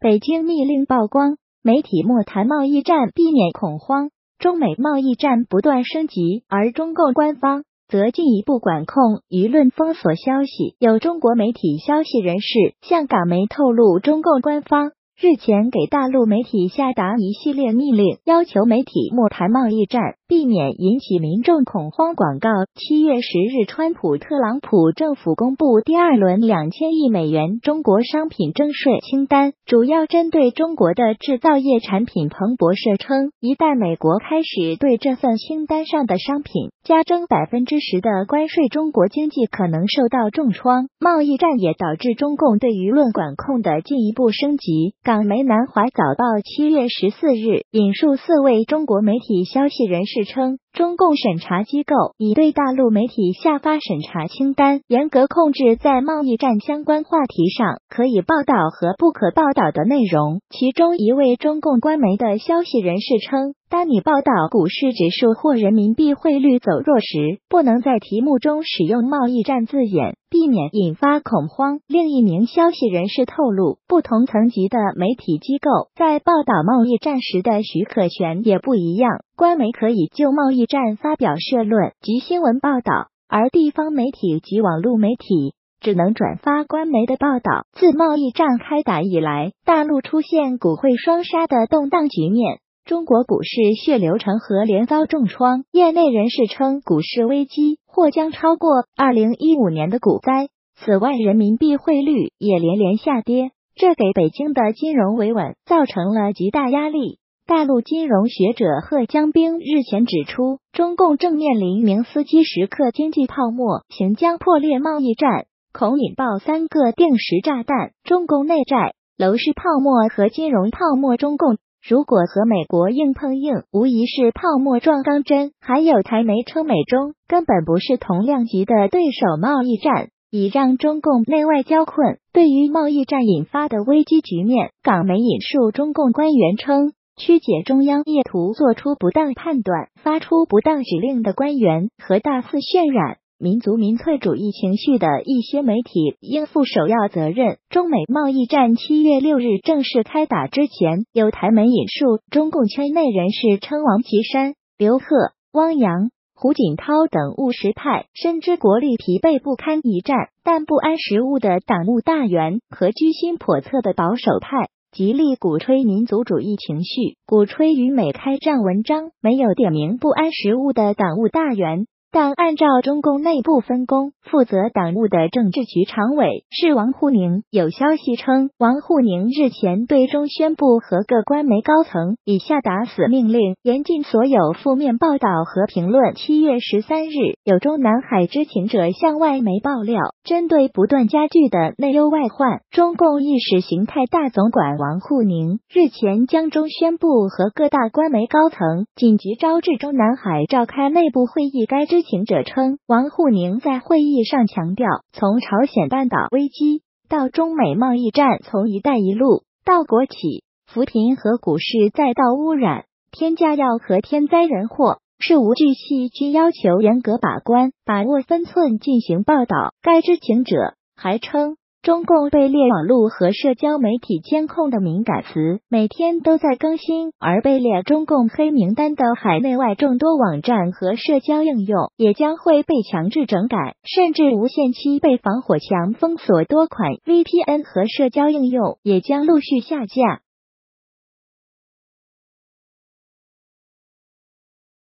北京密令曝光，媒体莫谈贸易战，避免恐慌。中美贸易战不断升级，而中共官方则进一步管控舆论，封锁消息。有中国媒体消息人士向港媒透露，中共官方。日前给大陆媒体下达一系列密令，要求媒体莫谈贸易战，避免引起民众恐慌。广告。七月十日，川普特朗普政府公布第二轮两千亿美元中国商品征税清单，主要针对中国的制造业产品。彭博社称，一旦美国开始对这份清单上的商品加征百分之十的关税，中国经济可能受到重创。贸易战也导致中共对舆论管控的进一步升级。港媒南华早报七月十四日引述四位中国媒体消息人士称。中共审查机构已对大陆媒体下发审查清单，严格控制在贸易战相关话题上可以报道和不可报道的内容。其中一位中共官媒的消息人士称，当你报道股市指数或人民币汇率走弱时，不能在题目中使用贸易战字眼，避免引发恐慌。另一名消息人士透露，不同层级的媒体机构在报道贸易战时的许可权也不一样。官媒可以就贸易战发表社论及新闻报道，而地方媒体及网络媒体只能转发官媒的报道。自贸易战开打以来，大陆出现股汇双杀的动荡局面，中国股市血流成河，连遭重创。业内人士称，股市危机或将超过二零一五年的股灾。此外，人民币汇率也连连下跌，这给北京的金融维稳造成了极大压力。大陆金融学者贺江兵日前指出，中共正面临明斯基时刻经济泡沫，行将破裂贸易战，恐引爆三个定时炸弹：中共内债、楼市泡沫和金融泡沫。中共如果和美国硬碰硬，无疑是泡沫撞钢针。还有台媒称，美中根本不是同量级的对手，贸易战已让中共内外交困。对于贸易战引发的危机局面，港媒引述中共官员称。曲解中央意图、做出不当判断、发出不当指令的官员和大肆渲染民族民粹主义情绪的一些媒体应负首要责任。中美贸易战七月六日正式开打之前，有台媒引述中共圈内人士称，王岐山、刘鹤、汪洋、胡锦涛等务实派深知国力疲惫不堪一战，但不谙时务的党务大员和居心叵测的保守派。极力鼓吹民族主义情绪，鼓吹与美开战文章，没有点名不谙时务的党务大员。但按照中共内部分工，负责党务的政治局常委是王沪宁。有消息称，王沪宁日前对中宣部和各官媒高层已下达死命令，严禁所有负面报道和评论。七月十三日，有中南海知情者向外媒爆料，针对不断加剧的内忧外患，中共意识形态大总管王沪宁日前将中宣部和各大官媒高层紧急招至中南海召开内部会议。该知情者称，王沪宁在会议上强调，从朝鲜半岛危机到中美贸易战，从“一带一路”到国企扶贫和股市，再到污染、添加药和天灾人祸，事无巨细均要求严格把关，把握分寸进行报道。该知情者还称。中共被列网络和社交媒体监控的敏感词每天都在更新，而被列中共黑名单的海内外众多网站和社交应用也将会被强制整改，甚至无限期被防火墙封锁。多款 VPN 和社交应用也将陆续下架。